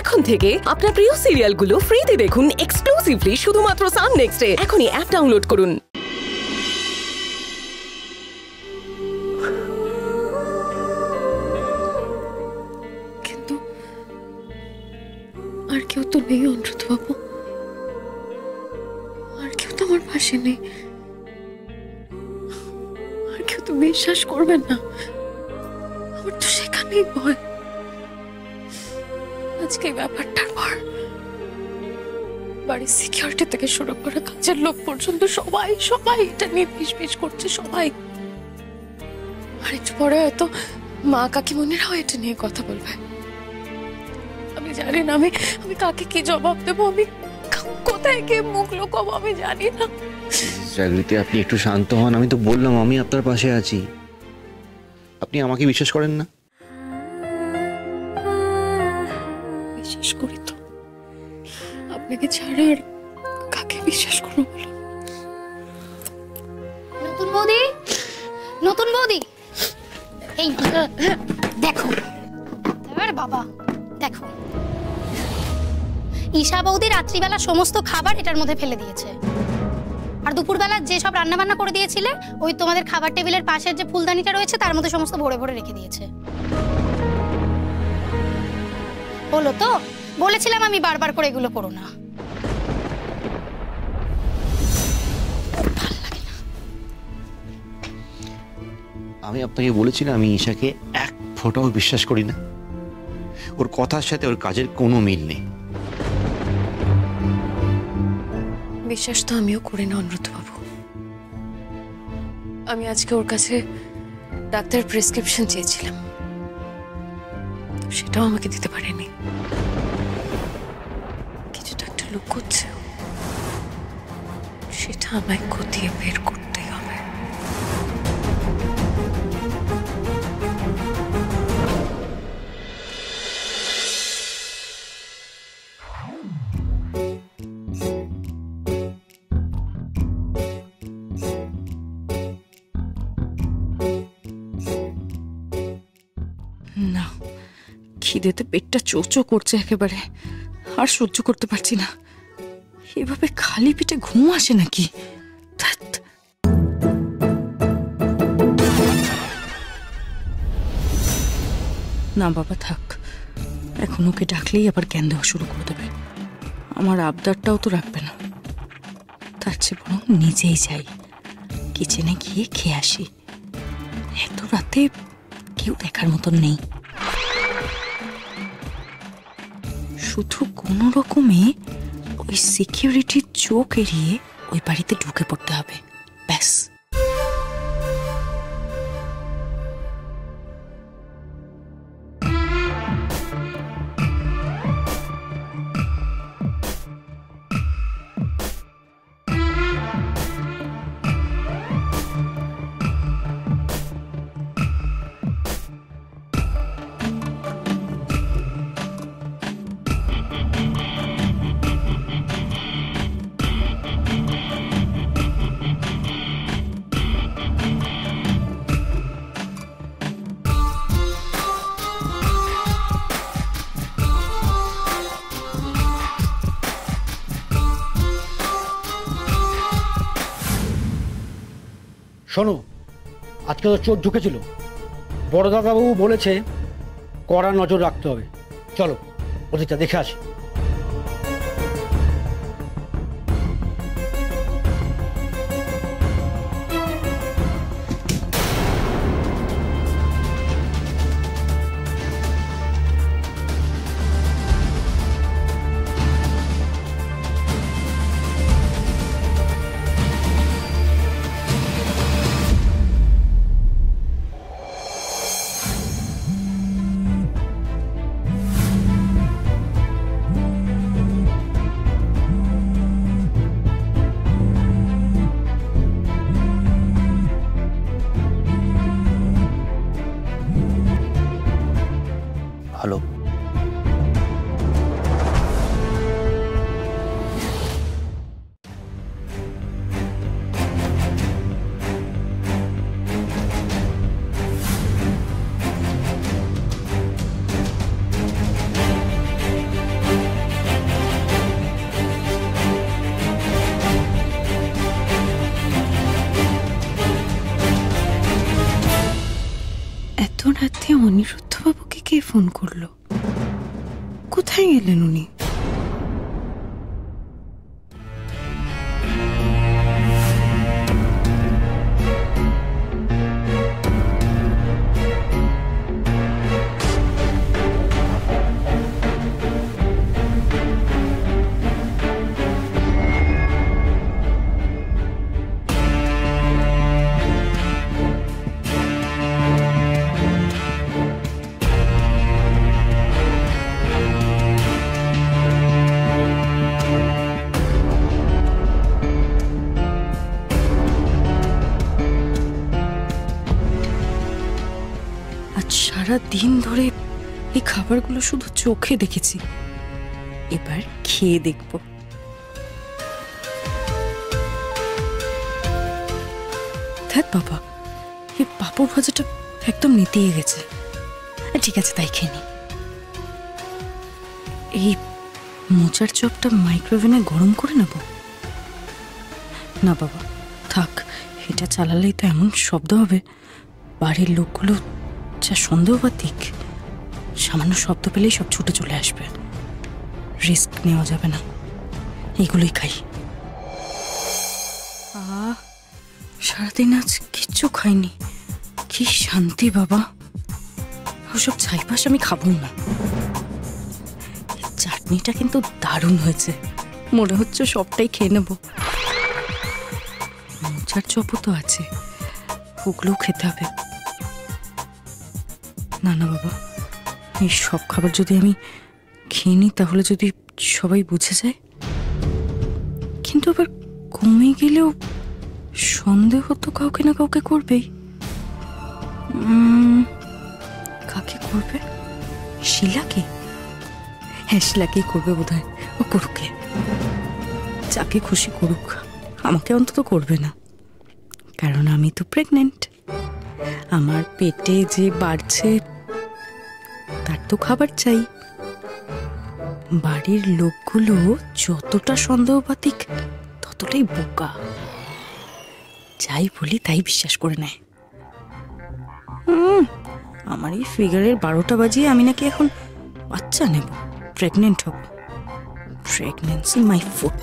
এখন থেকে আপনার প্রিয় সিরিয়ালগুলো ফ্রিতে দেখুন এক্সক্লুসিভলি শুধুমাত্র সান নেক্সটে এখনই অ্যাপ ডাউনলোড করুন। আর কেউ তো নেই অনুরোধ বাবু আর কেউ তো আমার পাশে নেই। আর কেউ তো বিশ্বাস করবেন না। আমার তো সেখানেই ভয়। আজকে ব্যাপারটার পর বাড়ির সিকিউরিটি থেকে শুরু করে কাজের লোক পর্যন্ত সবাই সবাই এটা নিয়ে ফিস করছে, সবাই। আর একটু পরে হয়তো মা কাকিমণিরাও এটা নিয়ে কথা বলবে। আমি জানি না, আমি আমি কাকে কি জবাব দেবো, আমি কোথায় গিয়ে মুখ লুকাবো আমি জানি না। জাগৃতি আপনি একটু শান্ত হন, আমি তো বললাম, আমি আপনার পাশে আছি। আপনি আমাকে বিশ্বাস করেন না? আপনাকে ছাড়া আর কাকে বিশ্বাস করব বলুন? নতুন বৌদি? নতুন বৌদি? এই দেখো। এবার বাবা, দেখো। ঈশা বৌদি রাত্রিবেলা সমস্ত খাবার এটার মধ্যে ফেলে দিয়েছে। আর দুপুরবেলা যে সব রান্না বান্না করে দিয়েছিলে, ওই তোমাদের খাবার টেবিলের পাশের যে ফুলদানিটা রয়েছে, তার মধ্যে সমস্ত ভরে ভরে রেখে দিয়েছে। হলো তো? বলেছিলাম আমি বারবার করে এগুলো করো না। আমি আপনাকে বলেছিলাম আমি ঈশাকে এক ফোঁটাও বিশ্বাস করি না। ওর কথার সাথে ওর কাজের কোনো মিল নেই। বিশ্বাস তো আমিও করি না অনুরোধ বাবু আমি আজকে ওর কাছে ডাক্তার প্রেসক্রিপশন চেয়েছিলাম। সেটাও আমাকে দিতে পারেনি। কিছুটা একটা লুক করছে সেটা আমায় খতিয়ে বের করতেই হবে। না, খিদেতে পেটটা চোচো করছে একেবারে। আর সহ্য করতে পারছি না। এভাবে খালি পেটে ঘুম আসে নাকি? না, বাবা, থাক। এখন ওকে ডাকলেই আবার জ্ঞান দেওয়া শুরু করে দেবে। আমার আবদারটাও তো রাখবে না। তার চেয়ে বরং নিজেই যাই। কিচেনে গিয়ে খেয়ে আসি। এত রাতে কেউ দেখার মতন নেই। শুধু কোনো রকমে ওই সিকিউরিটির চোখ এড়িয়ে ওই বাড়িতে ঢুকে পড়তে হবে। ব্যাস। শোনো, আজকে তো চোর ঢুকেছিল। বড়দাদাবাবু বলেছে, কড়া নজর রাখতে হবে। চলো ওদিকটা দেখে আসি। এত অনিরুদ্ধবাবুকে কে ফোন করল? কোথায় গেলেন উনি? আজ সারা দিন ধরে এই খাবারগুলো শুধু চোখে দেখেছি। এবার খেয়ে দেখব। দেখ বাবা, এই পাপড় ভাজাটা একদম নেতিয়ে গেছে। ঠিক আছে, তাই খেয়ে নি। এই মোচার চপটা মাইক্রোওভেনে গরম করে নেব? না বাবা, থাক, এটা চালালেই তো এমন শব্দ হবে। বাড়ির লোকগুলো যা সন্দেহবাতিক সামান্য শব্দ পেলেই সব ছুটে চলে আসবে। রিস্ক নেওয়া যাবে না। এগুলোই খাই। সারাদিন আজ কিচ্ছু খাইনি। কি শান্তি বাবা। ওসব ছাইপাশ আমি খাব না। চাটনিটা কিন্তু দারুণ হয়েছে। মনে হচ্ছে সবটাই খেয়ে নেব। মোচার চপও তো আছে। ওগুলোও খেতে হবে। না না বাবা। এই সব খাবার যদি আমি খেয়ে নিই, তাহলে যদি সবাই বুঝে যায়। কিন্তু আবার কমে গেলেও সন্দেহ তো কাউকে না কাউকে করবেই। কাকে করবে? শিলাকে? হ্যাঁ শিলাকেই করবে বোধ হয় ও করুকে যাকে খুশি করুক। আমাকে অন্তত করবে না। কারণ আমি তো প্রেগনেন্ট আমার পেটে যে বাড়ছে তার তো খাবার চাই। বাড়ির লোকগুলো যতটা সন্দেহবাতিক, ততটাই বোকা। যাই বলি তাই বিশ্বাস করে নেয়। আমার এই ফিগারের বারোটা বাজিয়ে আমি নাকি এখন বাচ্চা নেব প্রেগনেন্ট হব। Pregnancy my foot